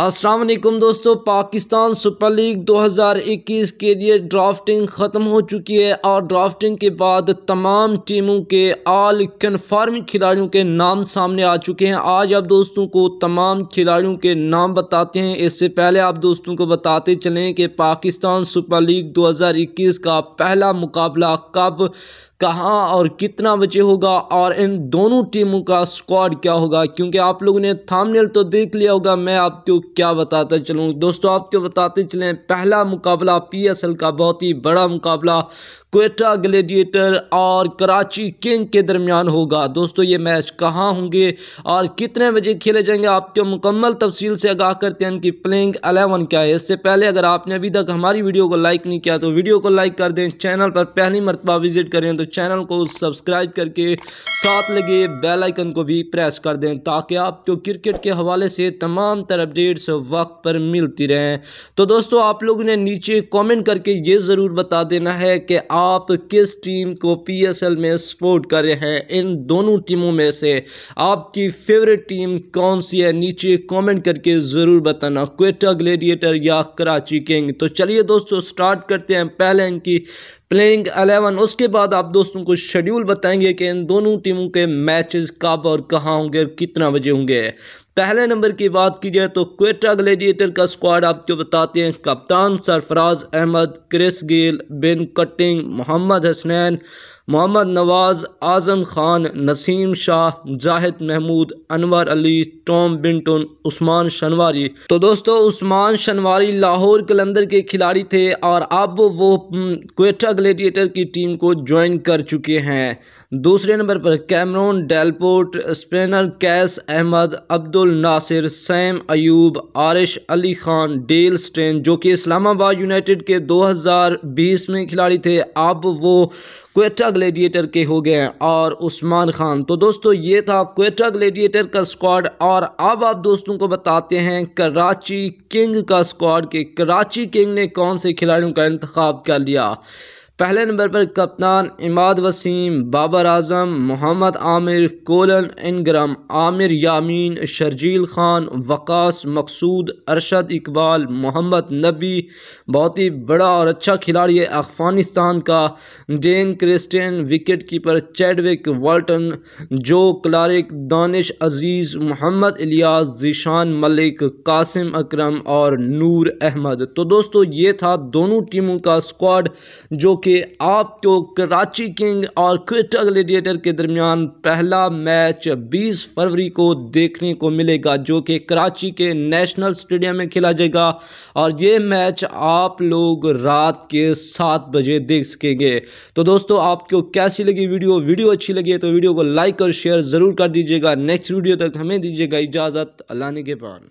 वालेकुम दोस्तों, Pakistan super league 2021 के लिए ड्राफ्टिंग ख़त्म हो चुकी है और ड्राफ्टिंग के बाद तमाम टीमों के आल कन्फर्म खिलाड़ियों के नाम सामने आ चुके हैं। आज आप दोस्तों को तमाम खिलाड़ियों के नाम बताते हैं। इससे पहले आप दोस्तों को बताते चलें कि पाकिस्तान सुपर लीग 2021 का पहला मुकाबला कब कहाँ और कितना बचे होगा और इन दोनों टीमों का स्क्वाड क्या होगा? क्योंकि आप लोगों ने थामनेल तो देख लिया होगा, मैं आपको क्या बताता चलूँ। दोस्तों, आपको बताते चलें, पहला मुकाबला पीएसएल का बहुत ही बड़ा मुकाबला कोयटा ग्लेडिएटर और कराची किंग के दरमियान होगा। दोस्तों, ये मैच कहाँ होंगे और कितने बजे खेले जाएँगे, आपको मुकम्मल तफसील से आगाह करते हैं कि प्लेइंग अलेवन क्या है। इससे पहले अगर आपने अभी तक हमारी वीडियो को लाइक नहीं किया तो वीडियो को लाइक कर दें चैनल पर पहली मरतबा विज़िट करें तो चैनल को सब्सक्राइब करके साथ लगे बेल आइकन को भी प्रेस कर दें ताकि आपको क्रिकेट के हवाले से तमाम तर अपडेट्स वक्त पर मिलती रहें। तो दोस्तों, आप लोगों ने नीचे कमेंट करके ये ज़रूर बता देना है कि आप किस टीम को पीएसएल में सपोर्ट कर रहे हैं। इन दोनों टीमों में से आपकी फेवरेट टीम कौन सी है? नीचे कमेंट करके ज़रूर बताना। क्वेटा ग्लेडिएटर या कराची किंग तो चलिए दोस्तों स्टार्ट करते हैं। पहले इनकी प्लेइंग अलेवन उसके बाद आप दोस्तों को शेड्यूल बताएँगे कि इन दोनों टीमों के मैचेस कब और कहाँ होंगे और कितना बजे होंगे। पहले नंबर की बात की जाए तो क्वेटा ग्लेडिएटर का स्क्वाड आपको बताते हैं। कप्तान Sarfaraz Ahmed, Chris Gayle, Ben Cutting, Mohammad Hasnain, Mohammad Nawaz, Azam Khan, Naseem Shah, Zahid Mahmood, Anwar Ali, Tom Banton, Usman Shinwari. तो दोस्तों, उस्मान शनवारी लाहौर कलंदर के खिलाड़ी थे और अब वो क्वेटा ग्लेडिएटर की टीम को ज्वाइन कर चुके हैं। दूसरे नंबर पर Cameron Delport, spinner Qais Ahmad, Abdul Nasir, Saim Ayub, Arish Ali Khan, Dale Steyn, जो कि इस्लामाबाद यूनाइटेड के 2020 में खिलाड़ी थे, अब वो क्वेटा ग्लेडिएटर के हो गए और उस्मान खान। तो दोस्तों, ये था क्वेटा ग्लेडिएटर का स्क्वाड और अब आप दोस्तों को बताते हैं कराची किंग का स्क्वाड के कराची किंग ने कौन से खिलाड़ियों का इंतखब कर लिया। पहले नंबर पर कप्तान इमाद वसीम, बाबर आज़म, मोहम्मद आमिर, कोलन इनग्रम, आमिर यामीन, शर्जील ख़ान, वकास मकसूद, अरशद इकबाल, मोहम्मद नबी, बहुत ही बड़ा और अच्छा खिलाड़ी है अफ़गानिस्तान का। Dan Christian wicket keeper Chadwick Walton, Joe Clarke Danish अज़ीज़, मोहम्मद इलियास, जीशान मलिक, कासिम अकरम और नूर अहमद। तो दोस्तों, ये था दोनों टीमों का स्क्वाड जो कि कि आपको कराची किंग और क्विटा ग्लेडिएटर के दरमियान पहला मैच 20 फरवरी को देखने को मिलेगा, जो कि कराची के नेशनल स्टेडियम में खेला जाएगा। और ये मैच आप लोग रात के सात बजे देख सकेंगे। तो दोस्तों, आपको कैसी लगी वीडियो? वीडियो अच्छी लगी है तो वीडियो को लाइक और शेयर ज़रूर कर दीजिएगा। नेक्स्ट वीडियो तक हमें दीजिएगा इजाज़त। अल्लाह के पान।